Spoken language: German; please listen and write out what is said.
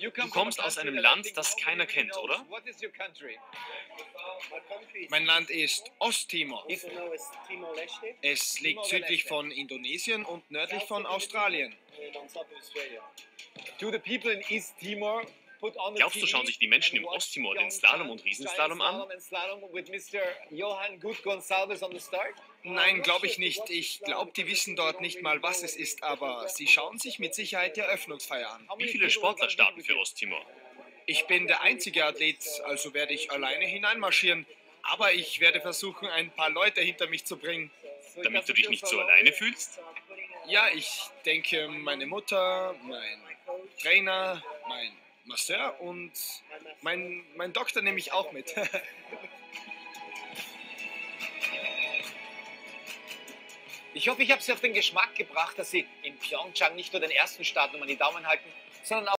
Du kommst aus einem Land, das keiner kennt, oder? Mein Land ist Osttimor. Es liegt südlich von Indonesien und nördlich von Australien. Glaubst du, schauen sich die Menschen im Osttimor den Slalom und Riesenslalom an? Nein, glaube ich nicht. Ich glaube, die wissen dort nicht mal, was es ist, aber sie schauen sich mit Sicherheit die Eröffnungsfeier an. Wie viele Sportler starten für Osttimor? Ich bin der einzige Athlet, also werde ich alleine hineinmarschieren. Aber ich werde versuchen, ein paar Leute hinter mich zu bringen. Damit du dich nicht so alleine fühlst? Ja, ich denke, meine Mutter, mein Trainer, mein Masseur und mein, mein Doktor nehme ich auch mit. Ich hoffe, ich habe Sie auf den Geschmack gebracht, dass Sie in Pyeongchang nicht nur den ersten Start um die Daumen halten, sondern auch